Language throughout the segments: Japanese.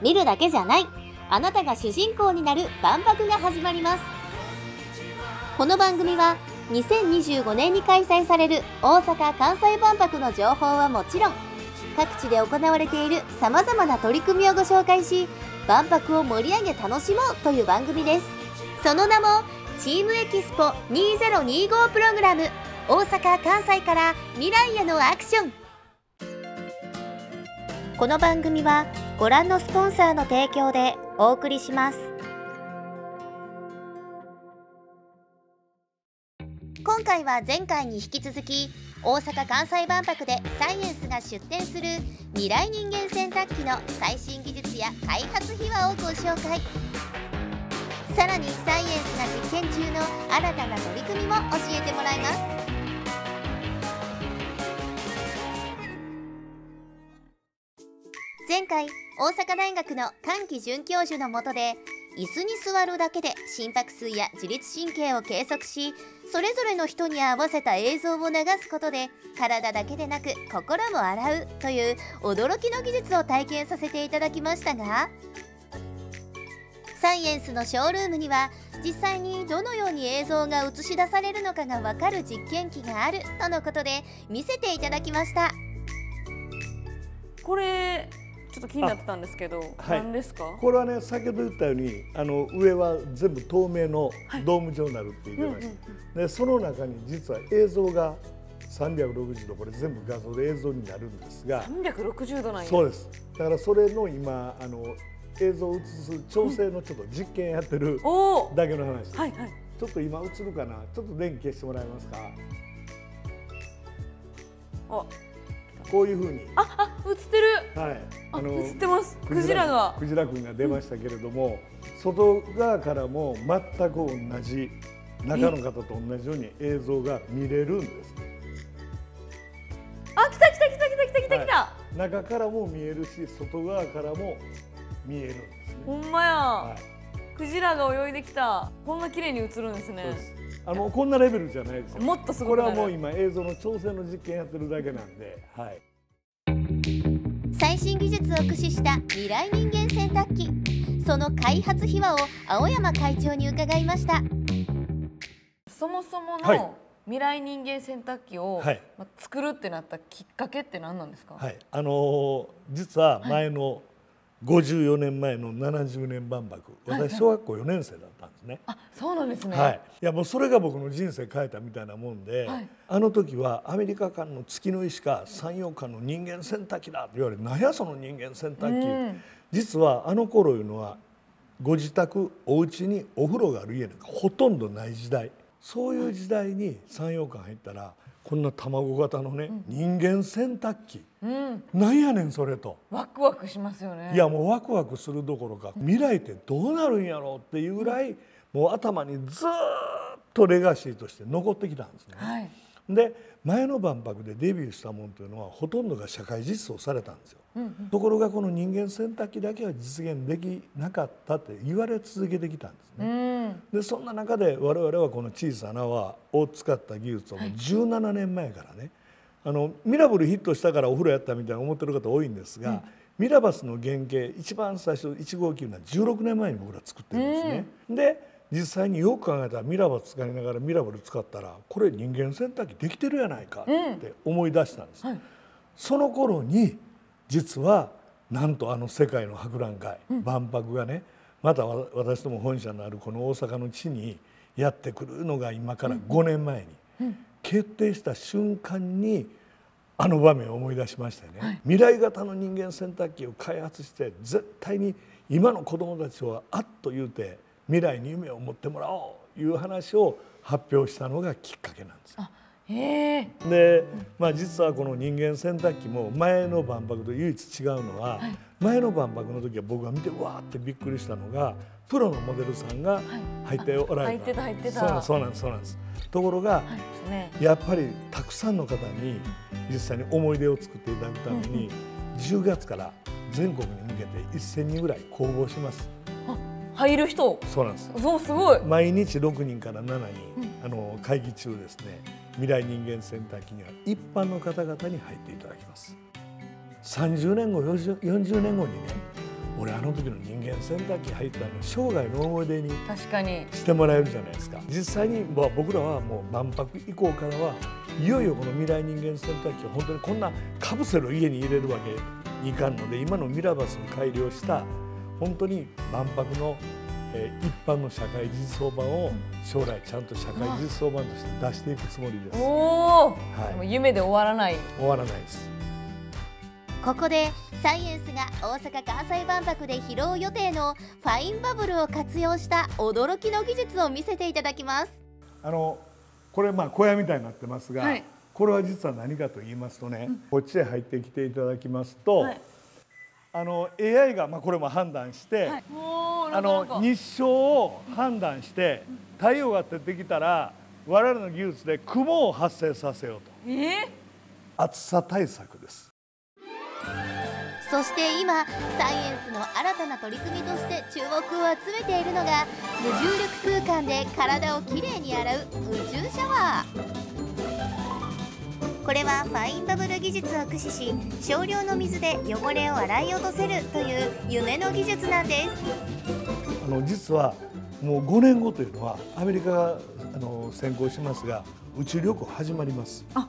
見るだけじゃない。あなたが主人公になる万博が始まります。この番組は2025年に開催される大阪・関西万博の情報はもちろん各地で行われているさまざまな取り組みをご紹介し万博を盛り上げ楽しもうという番組です。その名もチームエキスポ2025プログラム大阪・関西から未来へのアクション。この番組はご覧のスポンサーの提供でお送りします。今回は前回に引き続き大阪・関西万博でサイエンスが出展する未来人間洗濯機の最新技術や開発秘話をご紹介。さらにサイエンスが実験中の新たな取り組みも教えてもらいます。前回大阪大学の歓喜准教授のもとで椅子に座るだけで心拍数や自律神経を計測しそれぞれの人に合わせた映像を流すことで体だけでなく心も洗うという驚きの技術を体験させていただきましたがサイエンスのショールームには実際にどのように映像が映し出されるのかがわかる実験機があるとのことで見せていただきました。これちょっと気になってたんですけど、はい。何ですか？これはね先ほど言ったようにあの上は全部透明のドーム状になるって言ってました、でその中に実は映像が360度これ全部画像で映像になるんですが。360度なんや。そうです。だからそれの今あの映像を映す調整のちょっと実験やってるだけの話。です、はいはい。ちょっと今映るかな？ちょっと電気消してもらえますか？あこういうふうに。ああ映ってる。はい。あ映ってます。クジララが。クジラ君が出ましたけれども、外側からも全く同じ中の方と同じように映像が見れるんです。あ来た来た来た来た来た来た来た、中からも見えるし外側からも見えるんですね。ほんまや、はい、クジラが泳いできた。こんな綺麗に映るんですね。あのこんなレベルじゃないですよ。もっとすごこれはもう今映像の調整の実験やってるだけなんで、はい。最新技術を駆使した未来人間洗濯機その開発秘話を青山会長に伺いましたそもそもはいの未来人間洗濯機を、はいまあ作るってなったきっかけって何なんですか、はい。あのー実は前の54年前の70年万博、私小学校4年生だったんですね。あそうなんですね、はい、いやもうそれが僕の人生変えたみたいなもんで、はい。あの時はアメリカ間の月の石か山陽間の人間洗濯機だと言われて何やその人間洗濯機、うん。実はあの頃いうのはご自宅お家にお風呂がある家なんかほとんどない時代。そういう時代に山陽間入ったらこんな卵型のね、人間洗濯機うん、なんやねんそれと。ワクワクしますよねいやもうワクワクするどころか未来ってどうなるんやろうっていうぐらいもう頭にずーっとレガシーとして残ってきたんですね。はいで前の万博でデビューしたもんというのはほとんどが社会実装されたんですよ。うんうん。ところがこの人間洗濯機だけは実現できなかったって言われ続けてきたんですうね。ん。でそんな中で我々はこの小さな泡を使った技術をもう17年前からね、あのミラブルヒットしたからお風呂やったみたいな思ってる方多いんですが、ミラバスの原型一番最初1号機は16年前に僕ら作ってるんですね。で実際によく考えたらミラバス使いながらミラブル使ったらこれ人間洗濯機できてるやないかって思い出したんです。はい。その頃に実はなんとあの世界の博覧会、万博がねまたわ私ども本社のあるこの大阪の地にやってくるのが今から5年前に決定した瞬間にあの場面を思い出しましてね、未来型の人間洗濯機を開発して絶対に今の子どもたちをあっと言うて未来に夢を持ってもらおういう話を発表したのがきっかけなんですよ。で、まあ、実はこの人間洗濯機も前の万博と唯一違うのは、前の万博の時は僕が見てうわーってびっくりしたのがプロのモデルさんが入っておられた、入ってた入ってた。そうなんですそうなんです。ところが、はいね。やっぱりたくさんの方に実際に思い出を作っていただくために、10月から全国に向けて1000人ぐらい公募します。あ入る人。そうなんです。そうすごい。毎日6人から7人、あの会議中ですね未来人間センター機には一般の方々に入っていただきます。30年後 40, 40年後にね俺あの時の人間洗濯機入ったの生涯の思い出に確かに。してもらえるじゃないですか。実際にまあ僕らはもう万博以降からはいよいよこの未来人間洗濯機を本当にこんなカプセルを家に入れるわけにいかんので今のミラバスを改良した本当に万博の、えー一般の社会実装版を将来ちゃんと社会実装版として出していくつもりです。おお、はい。でも夢で終わらない。終わらないです。ここでサイエンスが大阪・関西万博で披露予定のファインバブルを活用した驚きの技術を見せていただきます。あのこれまあ小屋みたいになってますが、はい。これは実は何かと言いますとね、こっちへ入ってきていただきますと、はいあの AI がまあこれも判断して、はい。あの日照を判断して太陽が出てきたら我々の技術で雲を発生させようと。えー、暑さ対策です。そして今サイエンスの新たな取り組みとして注目を集めているのが無重力空間で体をきれいに洗う宇宙シャワーこれはファインバブル技術を駆使し少量の水で汚れを洗い落とせるという夢の技術なんです。あの実はもう5年後というのはアメリカがあの先行しますが宇宙旅行始まります。な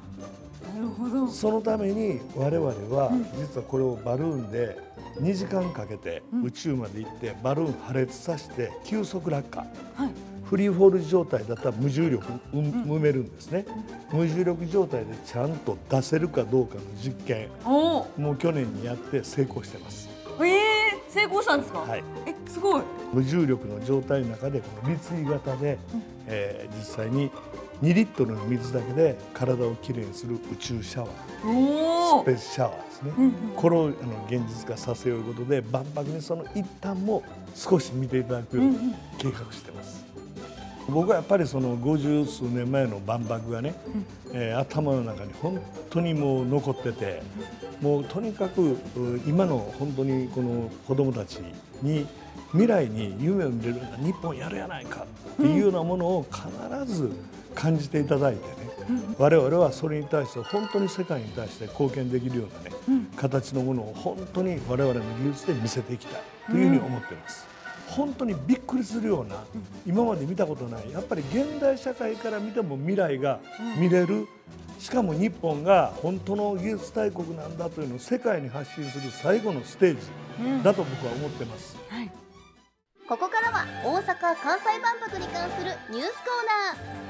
るほど。そのために我々は実はこれをバルーンで2時間かけて宇宙まで行ってバルーン破裂させて急速落下。はいフリーフォール状態だったら無重力う埋めるんですね。無重力状態でちゃんと出せるかどうかの実験。もう去年にやって成功してます。えー、成功したんですか、はい。えすごい。無重力の状態の中でこの立位型で、えー実際に2リットルの水だけで体をきれいにする宇宙シャワー。スペースシャワーですね、うんうん。これをあの現実化させようということで万博にその一端も少し見ていただくように計画してます、僕はやっぱりその50数年前の万博がね、えー頭の中に本当にもう残っててもうとにかくう今の本当にこの子どもたちに未来に夢を見れるような日本やるやないかっていうようなものを必ず感じていただいてね、我々はそれに対して本当に世界に対して貢献できるようなね、形のものを本当に我々の技術で見せていきたいというふうに思っています。本当にびっくりするような今まで見たことない。やっぱり現代社会から見ても未来が見れる。しかも日本が本当の技術大国なんだというのを世界に発信する最後のステージだと僕は思ってます。ここからは大阪・関西万博に関するニュースコーナー。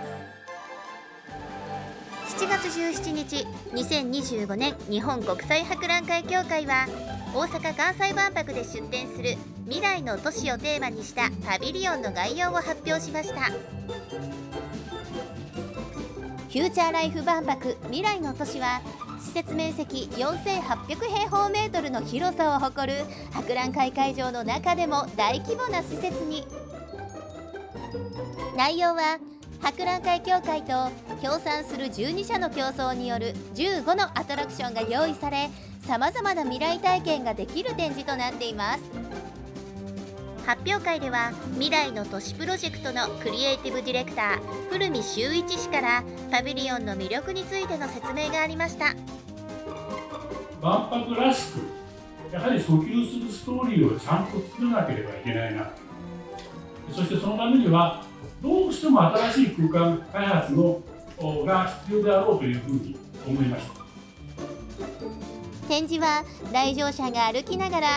7月17日2025年日本国際博覧会協会は大阪・関西万博で出展する未来の都市をテーマにしたパビリオンの概要を発表しました。フューチャーライフ万博未来の都市は施設面積4800平方メートルの広さを誇る博覧会会場の中でも大規模な施設に。内容は博覧会協会と協賛する12社の競争による15のアトラクションが用意されさまざまな未来体験ができる展示となっています。発表会では未来の都市プロジェクトのクリエイティブディレクター古見修一氏からパビリオンの魅力についての説明がありました。万博らしくやはり訴求するストーリーをちゃんと作らなければいけないな。そしてそのためにはどうしても新しい空間開発のが必要であろうというふうに思いました。展示は来場者が歩きながら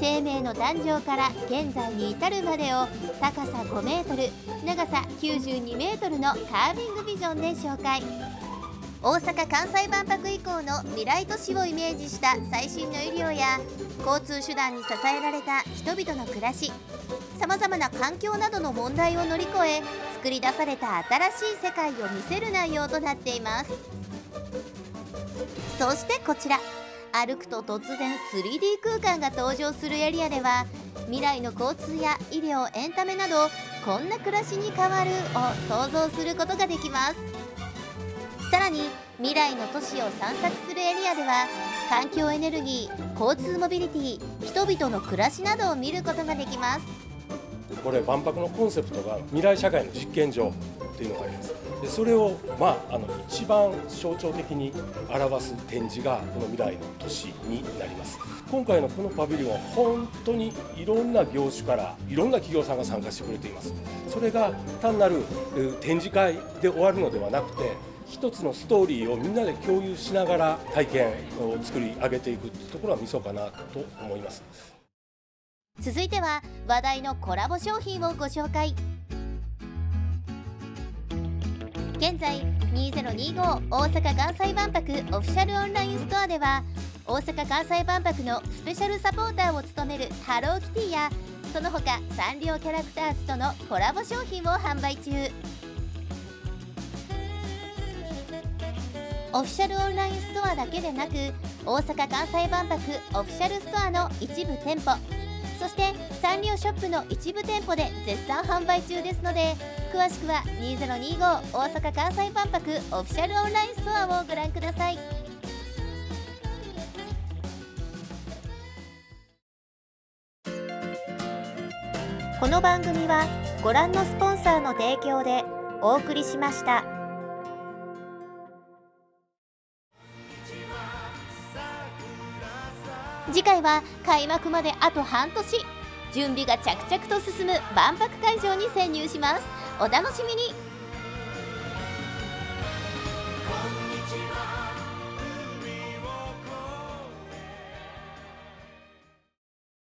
生命の誕生から現在に至るまでを高さ5メートル長さ92メートルのカービングビジョンで紹介。大阪・関西万博以降の未来都市をイメージした最新の医療や交通手段に支えられた人々の暮らし。さまざまな環境などの問題を乗り越え作り出された新しい世界を見せる内容となっています。そしてこちら。歩くと突然 3D 空間が登場するエリアでは未来の交通や医療エンタメなどこんな暮らしに変わるを想像することができます。さらに未来の都市を散策するエリアでは環境エネルギー交通モビリティ人々の暮らしなどを見ることができます。これ万博のコンセプトが未来社会の実験場。というのがあります。でそれを、まあ、あの一番象徴的に表す展示がこの未来の都市になります。今回のこのパビリオンは本当にいろんな業種からいろんな企業さんが参加してくれています。それが単なる展示会で終わるのではなくて一つのストーリーをみんなで共有しながら体験を作り上げていくというところはミソかなと思います。続いては話題のコラボ商品をご紹介。現在2025大阪・関西万博オフィシャルオンラインストアでは大阪・関西万博のスペシャルサポーターを務めるハローキティやその他サンリオキャラクターズとのコラボ商品を販売中。オフィシャルオンラインストアだけでなく大阪・関西万博オフィシャルストアの一部店舗そしてサンリオショップの一部店舗で絶賛販売中ですので詳しくは2025大阪・関西万博オフィシャルオンラインストアをご覧くださいこの番組はご覧のスポンサーの提供でお送りしました。次回は開幕まであと半年。準備が着々と進む万博会場に潜入します。お楽しみに。